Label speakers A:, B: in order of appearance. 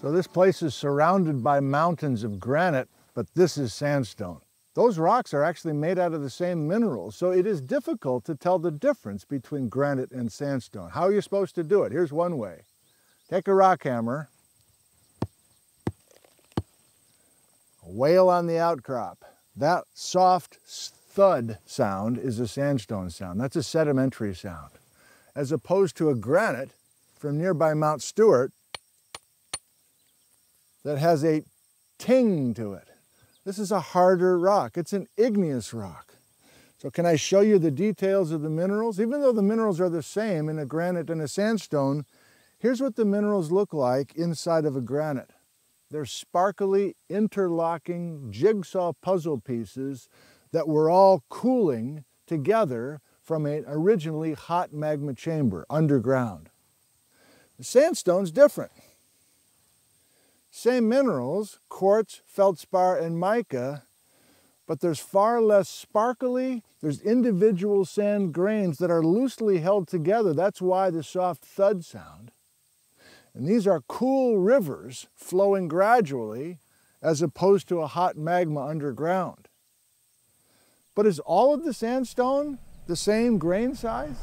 A: So this place is surrounded by mountains of granite, but this is sandstone. Those rocks are actually made out of the same minerals, so it is difficult to tell the difference between granite and sandstone. How are you supposed to do it? Here's one way. Take a rock hammer, wail on the outcrop. That soft thud sound is a sandstone sound. That's a sedimentary sound. As opposed to a granite from nearby Mount Stuart that has a ting to it. This is a harder rock. It's an igneous rock. So can I show you the details of the minerals? Even though the minerals are the same in a granite and a sandstone, here's what the minerals look like inside of a granite. They're sparkly, interlocking jigsaw puzzle pieces that were all cooling together from an originally hot magma chamber underground. The sandstone's different. Same minerals, quartz, feldspar, and mica, but there's far less sparkly, there's individual sand grains that are loosely held together. That's why the soft thud sound. And these are cool rivers flowing gradually as opposed to a hot magma underground. But is all of the sandstone the same grain size?